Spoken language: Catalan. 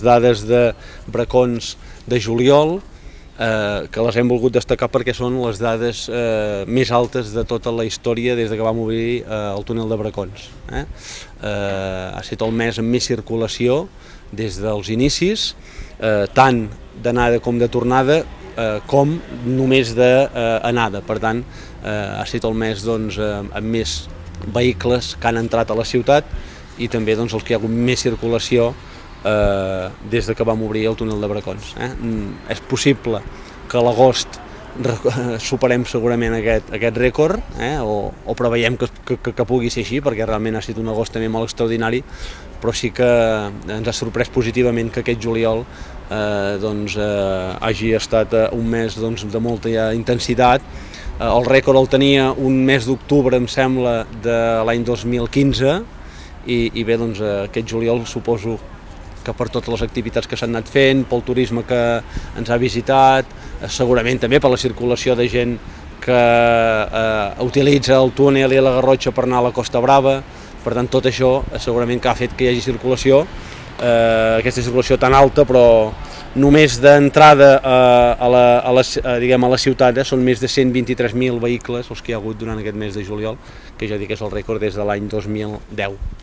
les dades de bracons de juliol, eh, que les hem volgut destacar perquè són les dades eh, més altes de tota la història des de que vam obrir eh, el túnel de Bracons. Eh? Eh, ha estat el mes amb més circulació des dels inicis, eh, tant d'anada com de tornada, eh, com només d'anada. Per tant, eh, ha estat el mes doncs, eh, amb més vehicles que han entrat a la ciutat i també doncs, els que hi ha hagut més circulació eh, des de que vam obrir el túnel de Bracons. Eh? Mm, és possible que a l'agost superem segurament aquest, aquest rècord eh? o, o preveiem que, que, que pugui ser així perquè realment ha estat un agost també molt extraordinari però sí que ens ha sorprès positivament que aquest juliol eh, doncs, eh, hagi estat eh, un mes doncs, de molta intensitat eh, el rècord el tenia un mes d'octubre em sembla de l'any 2015 i, i bé doncs, aquest juliol suposo que per totes les activitats que s'han anat fent, pel turisme que ens ha visitat, eh, segurament també per la circulació de gent que eh, utilitza el túnel i la Garrotxa per anar a la Costa Brava, per tant tot això eh, segurament que ha fet que hi hagi circulació, eh, aquesta circulació tan alta però només d'entrada eh, a, la, a, la, a, diguem, a la ciutat eh, són més de 123.000 vehicles els que hi ha hagut durant aquest mes de juliol, que ja dic que és el rècord des de l'any 2010.